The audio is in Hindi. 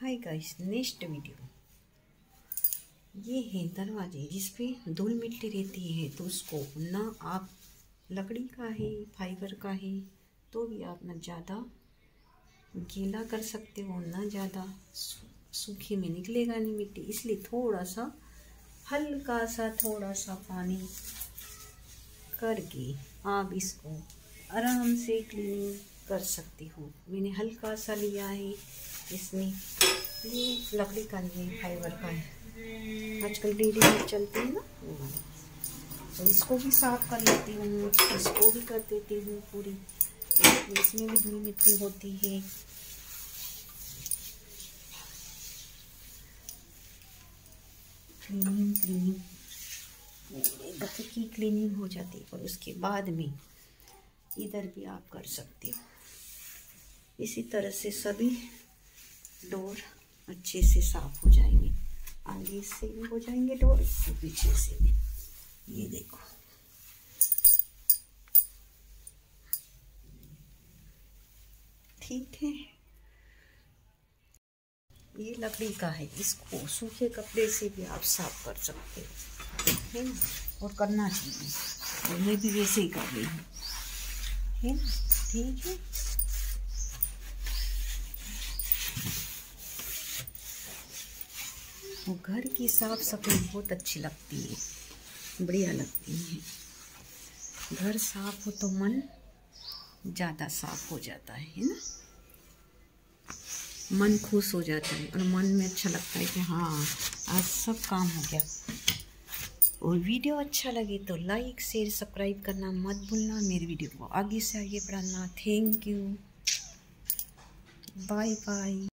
Hi guys next video. ये है दरवाजे जिस पे धूल मिट्टी रहती है तो उसको ना आप लकड़ी का है, फाइबर का है तो भी आप ना ज़्यादा गीला कर सकते हो, ना ज़्यादा सूखे में निकलेगा नहीं मिट्टी। इसलिए थोड़ा सा हल्का सा थोड़ा सा पानी करके आप इसको आराम से क्लीनिंग कर सकती हो। मैंने हल्का सा लिया है इसमें। ये लकड़ी का लिए फाइबर का है। आजकल रेडीमेड चलती है ना। तो इसको भी साफ़ कर लेती हूँ इसको भी कर देती हूँ पूरी। इसमें भी धूल मिट्टी होती है। क्लीनिंग क्लीनिंग घर की क्लीनिंग हो जाती है। और उसके बाद में इधर भी आप कर सकते हो। इसी तरह से सभी डोर अच्छे से साफ़ हो जाएँगे। आगे से भी हो जाएँगे डोर। और पीछे से भी। ये देखो। ठीक है। ये लकड़ी का है। इसको सूखे कपड़े से भी आप साफ़ कर सकते हो। है ना? और करना चाहिए। मैं भी वैसे ही कर रही हूँ। है ना? ठीक है। और घर की साफ़ सफ़ाई बहुत अच्छी लगती है। बढ़िया लगती है। घर साफ़ हो तो मन ज़्यादा साफ़ हो जाता है ना? मन खुश हो जाता है और मन में अच्छा लगता है कि हाँ आज सब काम हो गया। और वीडियो अच्छा लगे तो लाइक, शेयर, सब्सक्राइब करना मत भूलना। मेरी वीडियो को आगे से आगे बढ़ाना। Thank you. Bye bye